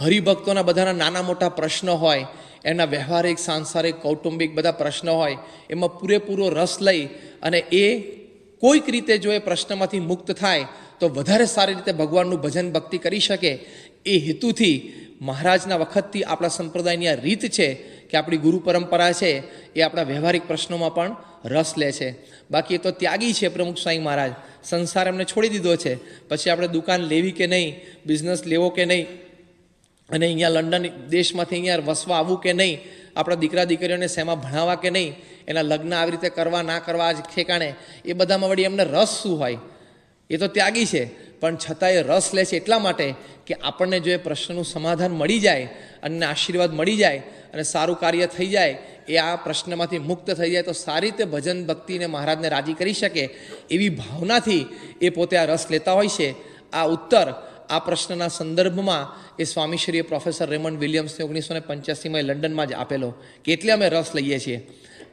હરિભક્તોના બધાના નાના મોટા પ્રશ્નો હોય, એના વ્યવહારિક, સાંસારિક, કૌટુંબિક બધા પ્રશ્નો હોય, એમાં પૂરેપૂરો રસ લઈ અને એ કોઈક રીતે જો એ પ્રશ્નમાંથી મુક્ત થાય, તો વધારે સારી રીતે ભગવાનનું ભજન ભક્તિ કરી શકે. એ હેતુથી મહારાજના વખતથી આપણા સંપ્રદાયની આ રીત છે કે આપણી ગુરુ પરંપરા છે, એ આપણા વ્યવહારિક પ્રશ્નોમાં પણ રસ લે છે. બાકી એ તો ત્યાગી છે પ્રમુખ સ્વામી મહારાજ. સંસાર એમને છોડી દીધો છે. પછી આપણે દુકાન લેવી કે નહીં બિઝનેસ લેવો કે નહીં અને અહીંયા લંડન દેશમાંથી અહીંયા વસવા આવવું કે નહીં, આપણા દીકરા દીકરીઓને શેમાં ભણાવવા કે નહીં, એના લગ્ન આવી રીતે કરવા ના કરવા આજ ઠેકાણે, એ બધામાં વળી એમને રસ શું હોય? એ તો ત્યાગી છે. પણ છતાં એ રસ લે છે એટલા માટે કે આપણને જો એ પ્રશ્નનું સમાધાન મળી જાય અને આશીર્વાદ મળી જાય, અને સારું કાર્ય થઈ જાય, એ આ પ્રશ્નમાંથી મુક્ત થઈ જાય, તો સારી રીતે ભજન ભક્તિને મહારાજને રાજી કરી શકે એવી ભાવનાથી એ પોતે આ રસ લેતા હોય છે. આ ઉત્તર આ પ્રશ્નના સંદર્ભમાં એ સ્વામીશ્રીએ પ્રોફેસર રેમન્ડ વિલિયમ્સને ઓગણીસો ને પંચ્યાસીમાં લંડનમાં જ આપેલો. કે એટલે અમે રસ લઈએ છીએ.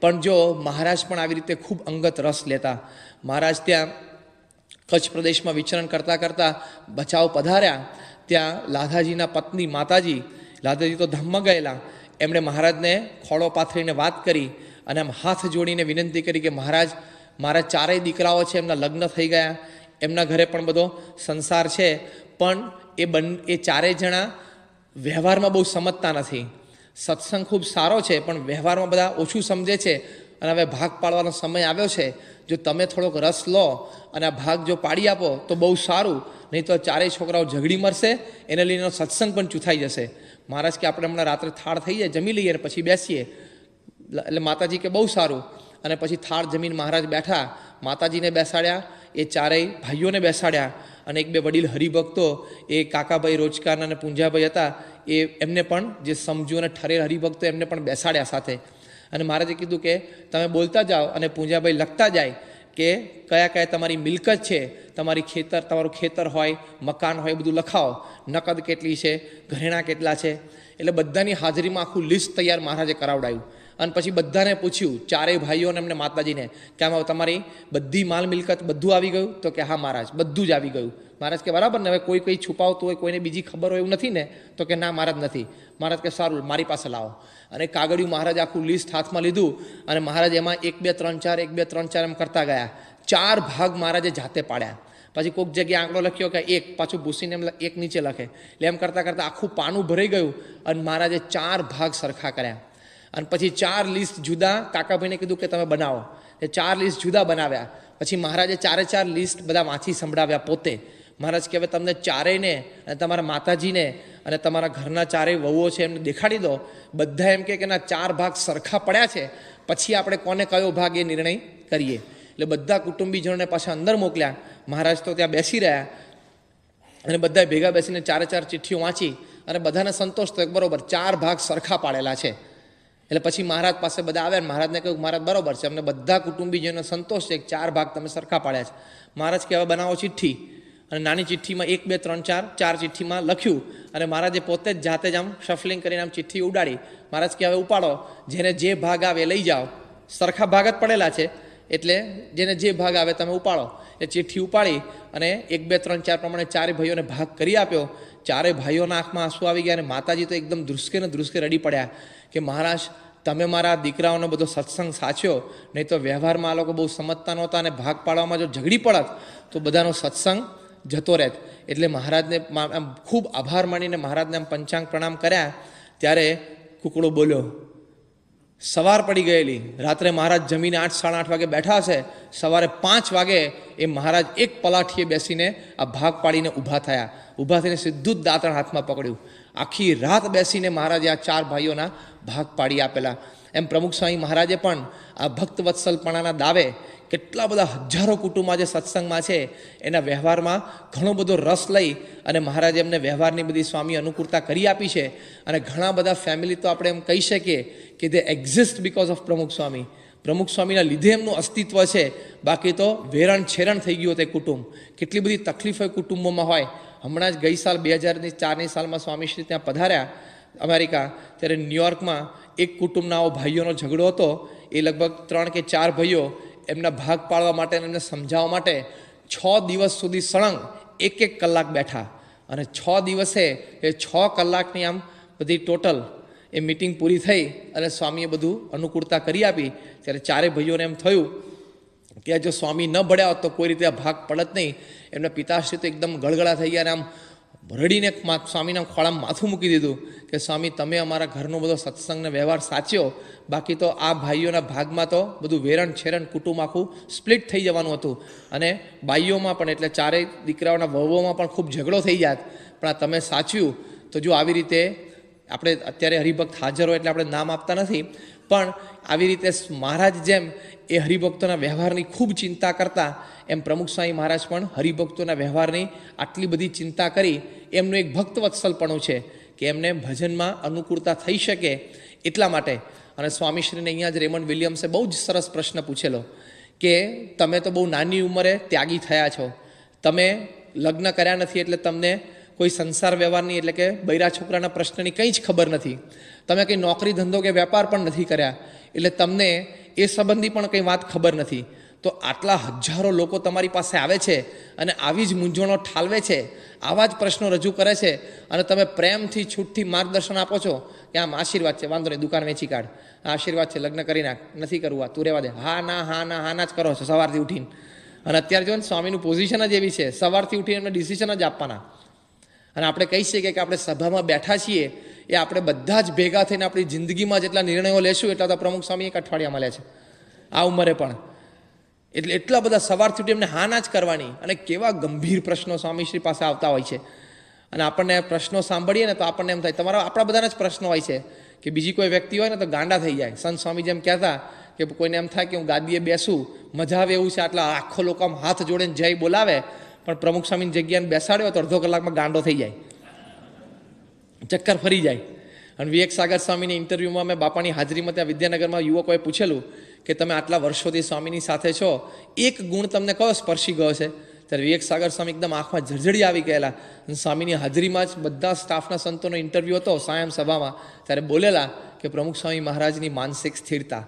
પણ જો મહારાજ પણ આવી રીતે ખૂબ અંગત રસ લેતા, મહારાજ ત્યાં કચ્છ પ્રદેશમાં વિચરણ કરતાં કરતાં બચાવ પધાર્યા, ત્યાં લાધાજીના પત્ની માતાજી, લાધાજી તો ધામમાં ગયેલા, એમણે મહારાજને ખોળો પાથરીને વાત કરી અને આમ હાથ જોડીને વિનંતી કરી કે મહારાજ, મારા ચારેય દીકરાઓ છે, એમના લગ્ન થઈ ગયા, એમના ઘરે પણ બધો સંસાર છે પણ એ બન, એ ચારેય જણા વ્યવહારમાં બહુ સમજતા નથી. સત્સંગ ખૂબ સારો છે, પણ વ્યવહારમાં બધા ઓછું સમજે છે અને હવે ભાગ પાડવાનો સમય આવ્યો છે. જો તમે થોડોક રસ લો અને આ ભાગ જો પાડી આપો, તો બહુ સારું. નહીં તો ચારેય છોકરાઓ ઝઘડી મરશે, એને લઈને સત્સંગ પણ ચૂથાઈ જશે. મહારાજ કે આપણે હમણાં રાત્રે થાળ થઈ જાય, જમી લઈએ પછી બેસીએ. એટલે માતાજી કે બહુ સારું. અને પછી થાળ જમીન મહારાજ બેઠા, માતાજીને બેસાડ્યા, એ ચારેય ભાઈઓને બેસાડ્યા. અને એક બે વડીલ હરિભક્તો, એ કાકાભાઈ રોજકારના અને પૂંજાભાઈ હતા, એ એમને પણ જે સમજુ અને ઠરેલ હરિભક્તો એમને પણ બેસાડ્યા સાથે. અને મહારાજે કીધું કે, તમે બોલતા જાઓ અને પૂંજાભાઈ લખતા જાય કે કયા કયા તમારી મિલકત છે, તમારી ખેતર, તમારું ખેતર હોય, મકાન હોય બધું લખાવો. નકદ કેટલી છે, ઘરેણા કેટલા છે? એટલે બધાની હાજરીમાં આખું લિસ્ટ તૈયાર મહારાજે કરાવડાયું. અને પછી બધાને પૂછ્યું, ચારેય ભાઈઓને એમને માતાજીને કે આમાં તમારી બધી માલ મિલકત બધું આવી ગયું? તો કે હા મહારાજ, બધું જ આવી ગયું. મહારાજ કે બરાબર ને, હવે કોઈ કંઈ છુપાવતું હોય, કોઈને બીજી ખબર હોય એવું નથી ને, તો કે ના મહારાજ નથી. મહારાજ કે સારું, મારી પાસે લાવો. અને કાગળિયું મહારાજ આખું લિસ્ટ હાથમાં લીધું અને મહારાજ એમાં એક, બે, ત્રણ, ચાર, એક, બે, ત્રણ, ચાર એમ કરતા ગયા. ચાર ભાગ મહારાજે જાતે પાડ્યા. પછી કોઈક જગ્યાએ આંકડો લખ્યો કે એક, પાછું ભૂસીને એમ એક નીચે લખે. એટલે એમ કરતાં કરતાં આખું પાનું ભરાઈ ગયું અને મહારાજે ચાર ભાગ સરખા કર્યા. અને પછી ચાર લિસ્ટ જુદા. કાકાભાઈને કીધું કે તમે બનાવો. એ ચાર લિસ્ટ જુદા બનાવ્યા. પછી મહારાજે ચારે ચાર લિસ્ટ બધા વાંચી સંભળાવ્યા પોતે. મહારાજ કે હવે તમને ચારેયને અને તમારા માતાજીને અને તમારા ઘરના ચારેય વહુઓ છે એમને દેખાડી દો. બધા એમ કે ના, ચાર ભાગ સરખા પડ્યા છે. પછી આપણે કોને કયો ભાગ એ નિર્ણય કરીએ? એટલે બધા કુટુંબીજનોને પાછા અંદર મોકલ્યા. મહારાજ તો ત્યાં બેસી રહ્યા. અને બધા ભેગા બેસીને ચારે ચાર ચિઠ્ઠીઓ વાંચી. અને બધાને સંતોષ તો એક બરોબર, ચાર ભાગ સરખા પાડેલા છે. એટલે પછી મહારાજ પાસે બધા આવ્યા મહારાજને કહ્યું, મહારાજ, બરોબર છે, અમને બધા કુટુંબીજોને સંતોષ છે ચાર ભાગ તમે સરખા પાડ્યા છે. મહારાજ કહેવા હવે બનાવો ચિઠ્ઠી. અને નાની ચિઠ્ઠીમાં એક, બે, ત્રણ, ચાર ચાર ચિઠ્ઠીમાં લખ્યું અને મહારાજે પોતે જ જાતે જ આમ શફલિંગ કરીને આમ ચિઠ્ઠી ઉડાડી. મહારાજ કે, હવે ઉપાડો, જેને જે ભાગ આવે લઈ જાઓ. સરખા ભાગ જ પડેલા છે. એટલે જેને જે ભાગ આવે તમે ઉપાડો. એ ચિઠ્ઠી ઉપાડી અને એક, બે, ત્રણ, ચાર પ્રમાણે ચારે ભાઈઓને ભાગ કરી આપ્યો. ચારે ભાઈઓના આંખમાં આંસુ આવી ગયા અને માતાજી તો એકદમ ધ્રુસકે ને ધ્રુસકે રડી પડ્યા કે, મહારાજ, તમે મારા દીકરાઓનો બધો સત્સંગ સાચ્યો? નહીં તો વ્યવહારમાં આ લોકો બહુ સમજતા નહોતા અને ભાગ પાડવામાં જો ઝઘડી પડત, તો બધાનો સત્સંગ જતો રહેત. એટલે મહારાજને આમ ખૂબ આભાર માનીને મહારાજને આમ પંચાંગ પ્રણામ કર્યા. ત્યારે કુકડો બોલ્યો સવાર પડી ગયેલી. રાત્રે મહારાજ જમીને આઠ, સાડા આઠ વાગે બેઠા છે. સવારે પાંચ વાગે એ મહારાજ એક પલાઠીએ બેસીને આ ભાગ પાડીને ઊભા થયા. ઊભા થઈને સીધું જ દાંતણ હાથમાં પકડ્યું. આખી રાત બેસીને મહારાજે આ ચાર ભાઈઓના ભાગ પાડી આપેલા. એમ પ્રમુખ સ્વામી મહારાજે પણ આ ભક્ત વત્સલપણાના દાવે કેટલા બધા હજારો કુટુંબ આજે સત્સંગમાં છે, એના વ્યવહારમાં ઘણો બધો રસ લઈ અને મહારાજે એમને વ્યવહારની બધી સ્વામી અનુકૂળતા કરી આપી છે. અને ઘણા બધા ફેમિલી તો આપણે એમ કહી શકીએ કે દે એક્ઝિસ્ટ બિકોઝ ઓફ પ્રમુખ સ્વામી. પ્રમુખ સ્વામીના લીધે એમનું અસ્તિત્વ છે. બાકી તો વેરણ છેરણ થઈ ગયું તે કુટુંબ. કેટલી બધી તકલીફો કુટુંબોમાં હોય. હમણાં જ ગઈ સાલ બે હજારની ચારની સાલમાં સ્વામીશ્રી ત્યાં પધાર્યા અમેરિકા. ત્યારે ન્યુયોર્કમાં એક કુટુંબના આવો ભાઈઓનો ઝઘડો હતો. એ લગભગ ત્રણ કે ચાર ભાઈઓ એમના ભાગ પાડવા માટે એમને સમજાવવા માટે છ દિવસ સુધી સળંગ, એક એક કલાક બેઠા. અને છ દિવસે એ છ કલાકની આમ બધી ટોટલ એ મિટિંગ પૂરી થઈ અને સ્વામીએ બધું અનુકૂળતા કરી આપી. ત્યારે ચારે ભાઈઓને એમ થયું કે જો સ્વામી ન ભળ્યા હોત તો કોઈ રીતે આ ભાગ પડત નહીં. એમના પિતાશ્રી તો એકદમ ગળગળા થઈ ગયા અને આમ રડીને મા- સ્વામીના ખોળામાં માથું મૂકી દીધું કે સ્વામી, તમે અમારા ઘરનો બધો સત્સંગને વ્યવહાર સાચ્યો. બાકી તો આ ભાઈઓના ભાગમાં તો બધું વેરણ છેરણ કુટુંબ આખું સ્પ્લિટ થઈ જવાનું હતું. અને બાઈઓમાં પણ એટલે ચારેય દીકરાઓના વહુઓમાં પણ ખૂબ ઝઘડો થઈ જાત. પણ આ તમે સાચ્યું તો જો આવી રીતે આપણે અત્યારે હરિભક્ત હાજર હોય એટલે આપણે નામ આપતા નથી. પણ આવી રીતે મહારાજ જેમ એ હરિભક્તોના વ્યવહારની ખૂબ ચિંતા કરતા, એમ પ્રમુખ સ્વામી મહારાજ પણ હરિભક્તોના વ્યવહારની આટલી બધી ચિંતા કરી, એમનું એક ભક્ત વત્સલપણું છે કે એમને ભજનમાં અનુકૂળતા થઈ શકે એટલા માટે. અને સ્વામીશ્રીને અહીંયા જ રેમન્ડ વિલિયમ્સે બહુ જ સરસ પ્રશ્ન પૂછેલો કે તમે તો બહુ નાની ઉંમરે ત્યાગી થયા છો. તમે લગ્ન કર્યા નથી એટલે તમને કોઈ સંસાર વ્યવહારની એટલે કે બૈરા છોકરાના પ્રશ્નની કંઈ જ ખબર નથી. તમે કંઈ નોકરી ધંધો કે વેપાર પણ નથી કર્યા, એટલે તમને એ સંબંધી પણ કંઈ વાત ખબર નથી. તો આટલા હજારો લોકો તમારી પાસે આવે છે અને આવી જ મૂંઝવણો ઠાલવે છે, આવા જ પ્રશ્નો રજૂ કરે છે અને તમે પ્રેમથી, છૂટથી માર્ગદર્શન આપો છો કે આમ આશીર્વાદ છે, વાંધો નહીં, દુકાન વેચી કાઢ. આશીર્વાદ છે, લગ્ન કરી નાખ, નથી કરવું આ, તું રહેવા દે. હા, ના હા ના હા, ના જ કરો છો, સવારથી ઉઠીને. અને અત્યારે જો સ્વામીનું પોઝિશન જ એવી છે, સવારથી ઉઠીને એમને ડિસિશન જ આપવાના. અને આપણે કહી શકીએ કે આપણે સભામાં બેઠા છીએ, એ આપણે બધા જ ભેગા થઈને આપણી જિંદગીમાં જેટલા નિર્ણયો લેશું એટલા તો પ્રમુખ સ્વામી એક અઠવાડિયામાં લે છે. આ ઉંમરે પણ. એટલે એટલા બધા સવારથી ઉઠી એમને હા ના જ કરવાની અને કેવા ગંભીર પ્રશ્નો સ્વામીશ્રી પાસે આવતા હોય છે. અને આપણને પ્રશ્નો સાંભળીએ ને તો આપણને એમ થાય, તમારા આપણા બધાના જ પ્રશ્નો હોય છે કે બીજી કોઈ વ્યક્તિ હોય ને તો ગાંડા થઈ જાય. સંત સ્વામી જેમ કહેતા કે કોઈને એમ થાય કે હું ગાદીએ બેસું, મજા આવે એવું છે, આટલા આખો લોકો આમ હાથ જોડે જય બોલાવે પણ પ્રમુખ સ્વામીની જગ્યાને બેસાડ્યો તો અડધો કલાકમાં ગાંડો થઈ જાય. ચક્કર ફરી જાય. અને વિવેક સાગર સ્વામીની ઇન્ટરવ્યૂમાં મેં બાપાની હાજરીમાં ત્યાં વિદ્યાનગરમાં યુવકોએ પૂછેલું કે તમે આટલા વર્ષોથી સ્વામીની સાથે છો, એક ગુણ તમને કયો સ્પર્શી ગયો છે? ત્યારે વિવેક સાગર સ્વામી એકદમ આંખમાં ઝરઝડી આવી ગયેલા. અને સ્વામીની હાજરીમાં જ બધા સ્ટાફના સંતોનો ઇન્ટરવ્યૂ હતો સાયમ સભામાં ત્યારે બોલેલા કે પ્રમુખ સ્વામી મહારાજની માનસિક સ્થિરતા.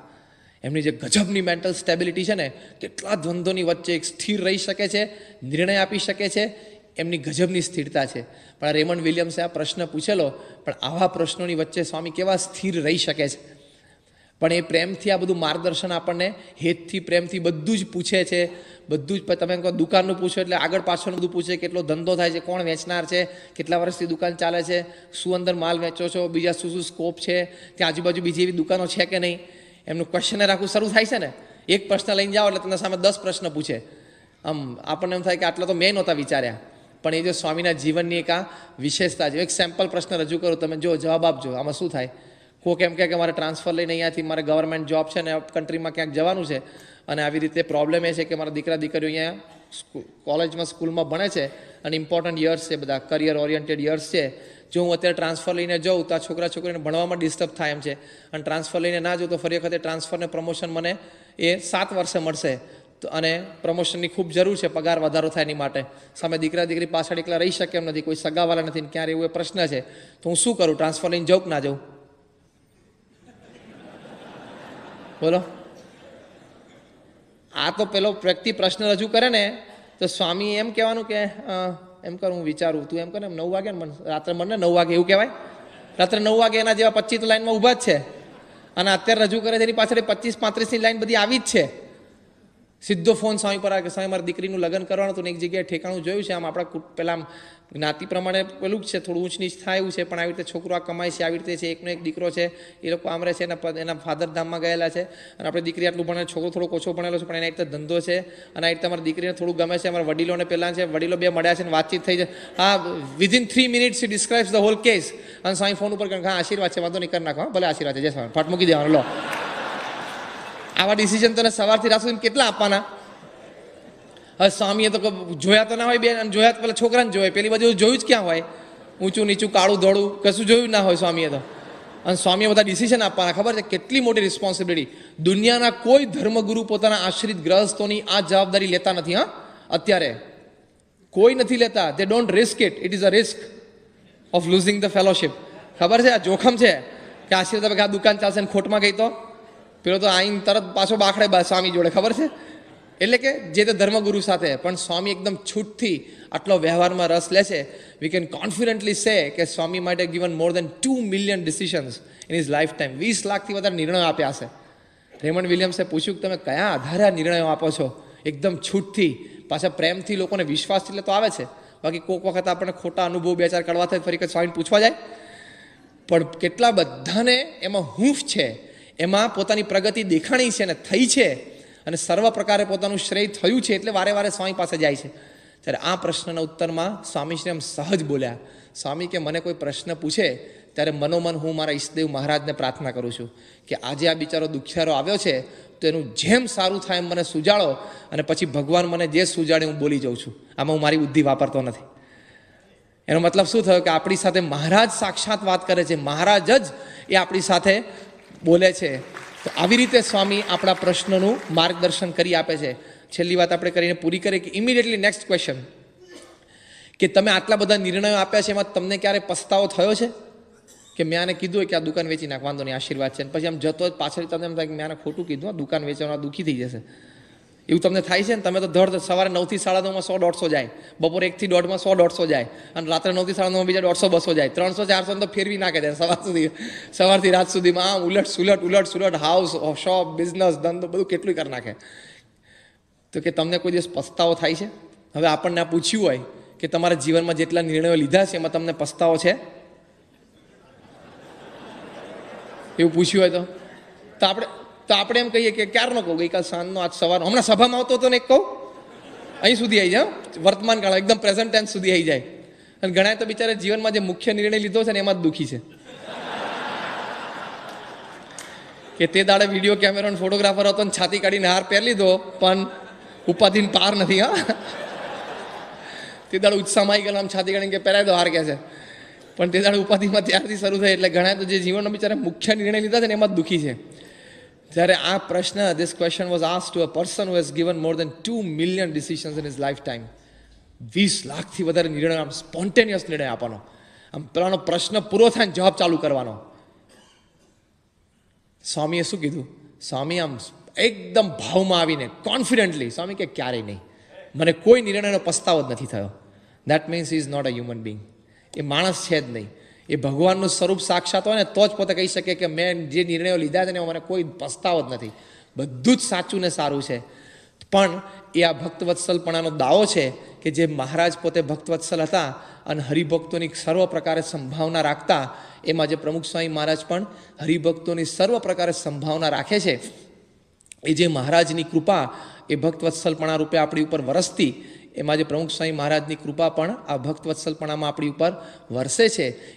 એમની જે ગજબની મેન્ટલ સ્ટેબિલિટી છે ને, કેટલા દ્વંદ્વોની વચ્ચે એક સ્થિર રહી શકે છે, નિર્ણય આપી શકે છે, એમની ગજબની સ્થિરતા છે. પણ રેમન્ડ વિલિયમ્સે આ પ્રશ્ન પૂછેલો, પણ આવા પ્રશ્નોની વચ્ચે સ્વામી કેવા સ્થિર રહી શકે છે? પણ એ પ્રેમથી આ બધું માર્ગદર્શન આપણને હેતથી, પ્રેમથી બધું જ પૂછે છે. બધું જ તમે કહો દુકાનનું પૂછો એટલે આગળ પાછળનું બધું પૂછે કેટલો ધંધો થાય છે, કોણ વેચનાર છે, કેટલા વર્ષથી દુકાન ચાલે છે, શું અંદર માલ વેચો છો, બીજા શું શું સ્કોપ છે ત્યાં આજુબાજુ બીજી એવી દુકાનો છે કે નહીં? એમનું ક્વેશ્ચનર આખું શરૂ થાય છે ને, એક પ્રશ્ન લઈને જાઓ એટલે તમને સામે દસ પ્રશ્ન પૂછે. આમ આપણને એમ થાય કે આટલા તો મેં નહોતા વિચાર્યા, પણ એ જો સ્વામીના જીવનની એક આ વિશેષતા છે. એક સેમ્પલ પ્રશ્ન રજૂ કરો, તમે જો જવાબ આપજો. આમાં શું થાય? કોક એમ કે મારે ટ્રાન્સફર લઈને અહીંયાથી મારે ગવર્મેન્ટ જોબ છે ને કન્ટ્રીમાં ક્યાંક જવાનું છે અને આવી રીતે પ્રોબ્લેમ એ છે કે મારા દીકરા દીકરીઓ અહીંયા કોલેજમાં સ્કૂલમાં ભણે છે અને ઇમ્પોર્ટન્ટ યર્સ છે બધા કરિયર ઓરિએન્ટેડ યર્સ છે. જો હું અત્યારે ટ્રાન્સફર લઈને જાઉં તો આ છોકરા છોકરીને ભણવામાં ડિસ્ટર્બ થાય એમ છે. અને ટ્રાન્સફર લઈને ના જાઉં તો ફરી વખતે ટ્રાન્સફરને પ્રમોશન મને એ સાત વર્ષે મળશે. અને પ્રમોશનની ખૂબ જરૂર છે, પગાર વધારો થાય એની માટે. સામે દીકરા દીકરી પાછળ એકલા રહી શકે એમ નથી, કોઈ સગાવાલા નથી ક્યારે એવો પ્રશ્ન છે. તો હું શું કરું ટ્રાન્સફર લઈને જાઉં કે ના જાઉં? બોલો. આ તો પેલો વ્યક્તિ પ્રશ્ન રજૂ કરે ને, તો સ્વામી એમ કહેવાનું કે એમ કર, હું વિચારું તું એમ કર ને નવ વાગે મને, રાત્રે મને નવ વાગે એવું કહેવાય. રાત્રે નવ વાગે એના જેવા પચીસ લાઇનમાં ઊભા જ છે. અને અત્યારે રજૂ કરે છે એની પાછળ પચીસ પાંત્રીસની લાઈન બધી આવી જ છે. સીધો ફોન સ્વામી પર આવે કે સ્વામી મારી દીકરીનું લગ્ન કરવાનું હતું એક જગ્યાએ ઠેકાણું જોયું છે, આમ આપણા પેલા આમ જ્ઞાતિ પ્રમાણે પેલું જ છે, થોડું ઊંચ નીચ થાય એવું છે, પણ આવી રીતે છોકરો આ કમાય છે, આવી રીતે છે, એકનો એક દીકરો છે, એ લોકો આમ છે, એના એના ફાધર ધામમાં ગયેલા છે, અને આપણે દીકરી આટલું ભણે, છોકરો થોડો ઓછો ભણેલો છે, પણ એના રીતે ધંધો છે, અને આ રીતે અમારી દીકરીને થોડું ગમે છે, અમારા વડીલોને પહેલાં છે, વડીલો બે મળ્યા છે અને વાતચીત થઈ છે, હા within three minutes describes the whole case અને સ્વામી ફોન ઉપર હા, આશીર્વાદ છે, વાંધો નહીં, કરી નાખો ભલે આશીર્વાદ છે, જય સ્વામી ફાટ મૂકી દેવાનો, લો. આવા ડિસિઝન તને સવારથી રાત સુધી કેટલા આપવાના? હવે સ્વામીએ તો જોયા તો ના હોય બેન જોયા તો પેલા છોકરાને જોયે. પેલી બાજુ જોયું જ ક્યાં હોય? ઊંચું, નીચું, કાળું, ધોળું, કશું જોયું ના હોય સ્વામીએ તો. અને સ્વામીએ બધા ડિસિઝન આપવાના. ખબર છે? કેટલી મોટી રિસ્પોન્સિબિલિટી દુનિયાના કોઈ ધર્મગુરુ પોતાના આશ્રિત ગ્રહસ્થોની આ જવાબદારી લેતા નથી, હા? અત્યારે. કોઈ નથી લેતા. They don't risk it it is a risk of losing the fellowship ખબર છે? આ જોખમ છે? કે આશીર્વાદ આ દુકાન ચાલશે ને ખોટમાં ગઈ તો? પેલો તો આઈન તરત પાછો બાખડે સ્વામી જોડે, ખબર છે? એટલે કે જે તે ધર્મગુરુ સાથે, પણ સ્વામી એકદમ છૂટથી આટલો વ્યવહારમાં રસ લે છે. વી કેન કોન્ફિડન્ટલી સે કે સ્વામી માટે given more than two million decisions in is lifetime વીસ લાખથી વધારે નિર્ણયો આપ્યા છે. રેમન્ડ વિલિયમ્સે પૂછ્યું કે તમે કયા આધારે નિર્ણયો આપો છો? એકદમ છૂટથી. પાછા પ્રેમથી લોકોને વિશ્વાસ એટલે તો આવે છે. બાકી કોઈક વખત આપણને ખોટા અનુભવ બે ચાર કરવા થાય, ફરી સ્વામીને પૂછવા જાય. પણ કેટલા બધાને એમાં હૂંફ છે. એમાં પોતાની પ્રગતિ દેખાણી છે અને થઈ છે અને સર્વ પ્રકારે પોતાનું શ્રેય થયું છે એટલે વારે વારે સ્વામી પાસે જાય છે. ત્યારે આ પ્રશ્નના ઉત્તરમાં સ્વામીશ્રી એમ સહજ બોલ્યા, સ્વામી, કે મને કોઈ પ્રશ્ન પૂછે, ત્યારે મનોમન હું મારા ઈષ્ટદેવ મહારાજને પ્રાર્થના કરું છું કે આજે આ બિચારો દુખિયારો આવ્યો છે, તો એનું જેમ સારું થાય એમ મને સુજાડો અને પછી ભગવાન મને જે સુજાડે હું બોલી જાઉં છું. આમાં હું મારી બુદ્ધિ વાપરતો નથી. એનો મતલબ શું થયો? કે આપણી સાથે મહારાજ સાક્ષાત વાત કરે છે. મહારાજ જ એ આપણી સાથે બોલે છે. તો આવી રીતે સ્વામી આપણા પ્રશ્નનું માર્ગદર્શન કરી આપે છે. છેલ્લી વાત આપણે કરીને પૂરી કરીએ કે ઇમિડિયેટલી નેક્સ્ટ ક્વેશ્ચન કે તમે આટલા બધા નિર્ણયો આપ્યા છે, એમાં તમને ક્યારે પસ્તાવો થયો છે? કે મેં આને કીધું કે આ દુકાન વેચી નાખ, વાંધો નહીં, આશીર્વાદ છે. પછી આમ જતો જ પાછળ તમને એમ થાય કે મેં આને ખોટું કીધું, આ દુકાન વેચવાનું દુઃખી થઈ જશે. એવું તમને થાય છે ને? તમે તો ધડ સવારે નવથી સાડા નવમાં સો દોઢસો જાય. બપોરે એકથી દોઢમાં સો દોઢસો જાય. અને રાત્રે નવથી સાડા નવમાં બીજા દોઢસો, બસો જાય. ત્રણસો, ચારસો તો ફેરવી નાખે છે સવાર સુધી. સવારથી રાત સુધીમાં આમ ઉલટ, સુલટ ઉલટ, સુલટ હાઉસ શોપ બિઝનેસ ધંધો, બધું કેટલું કરી નાખે. તો કે તમને કોઈ દિવસ પસ્તાવો થાય છે? હવે આપણને આ પૂછ્યું હોય કે તમારા જીવનમાં જેટલા નિર્ણયો લીધા છે, એમાં તમને પસ્તાવો છે? એવું પૂછ્યું હોય તો? તો આપણે તો આપણે એમ કહીએ કે ક્યારનો કહું? ગઈકાલ સાંજનો, આજ સવારનો. હમણાં સભામાં આવતો હતો ને એક કહું? અહીં સુધી આવી જાય વર્તમાન કાળ, એકદમ પ્રેઝન્ટ ટેન્સ સુધી આવી જાય. અને ઘણા તો બિચારા જીવનમાં જે મુખ્ય નિર્ણય લીધો છે ને, એમાં જ દુઃખી છે. કે તે દાડે વીડિયો કેમેરો ફોટોગ્રાફર હતો ને, છાતી કાઢીને હાર પહેરી લીધો, પણ ઉપાધિને પાર નથી, હા. તે દાડે ઉત્સાહમાં આવી ગયેલો, આમ છાતી કાઢીને કે પહેરાય દો, હાર કે છે. પણ તે દાડે ઉપાધિમાં ત્યારથી શરૂ થાય એટલે ઘણા તો જે જીવનનો બિચારા મુખ્ય નિર્ણય લીધા છે ને, એમાં જ દુઃખી છે. જ્યારે આ પ્રશ્ન question was ask to a person who has given more than two million decisions in his lifetime વીસ લાખથી વધારે નિર્ણય આમ સ્પોન્ટેનિયસ નિર્ણય આપવાનો. આમ પેલાનો પ્રશ્ન પૂરો થાય જવાબ ચાલુ કરવાનો. સ્વામીએ શું કીધું? સ્વામી આમ એકદમ ભાવમાં આવીને કોન્ફિડન્ટલી સ્વામી કે ક્યારેય નહીં. મને કોઈ નિર્ણયનો પસ્તાવો જ નથી થયો. That means is not a human being એ માણસ છે જ નહીં. એ ભગવાનનું સ્વરૂપ સાક્ષાત હોય ને, તો જ પોતે કહી શકે કે મેં જે નિર્ણયો લીધા છે ને મને કોઈ પસ્તાવો જ નથી. બધું જ સાચું ને સારું છે. પણ એ આ ભક્તવત્સલપણાનો દાવો છે કે જે મહારાજ પોતે ભક્તવત્સલ હતા અને હરિભક્તોની સર્વ પ્રકારે સંભાવના રાખતા, એમાં જે પ્રમુખ સ્વામી મહારાજ પણ હરિભક્તોની સર્વ પ્રકારે સંભાવના રાખે છે, એ જે મહારાજની કૃપા, એ ભક્તવત્સલપણા રૂપે આપણી ઉપર વરસતી, એમાં જે પ્રમુખ સ્વામી મહારાજની કૃપા પણ આ ભક્તવત્સલપણામાં આપણી ઉપર વરસે છે.